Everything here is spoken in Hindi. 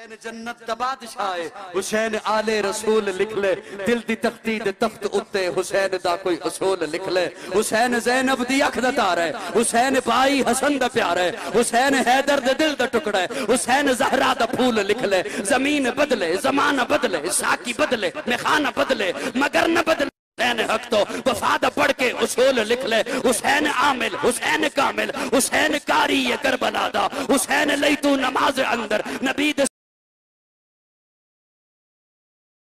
हुसैन जन्नत दा बादशाह है। हुसैन आले रसूल लिख ले, दिल दी तख्ती दे तख्त उत्ते हुसैन दा कोई असूल लिख ले। हुसैन जैनब दी अख दा तार है, हुसैन भाई हसन दा प्यार है, हुसैन हैदर दे दिल दा टुकड़ा है, हुसैन जहरा दा फूल लिख ले। ज़मीन बदले, जमाना बदले, साकी बदले, मेखाना बदले, मगर न बदले। हुसैन हक तो वफाद पढ़ के उसूल लिख ले। हुसैन आमिल, हुसैन कामिल, हुसैन कारी है करबला दा। हुसैन लई तू नमाज़ अंदर, नबी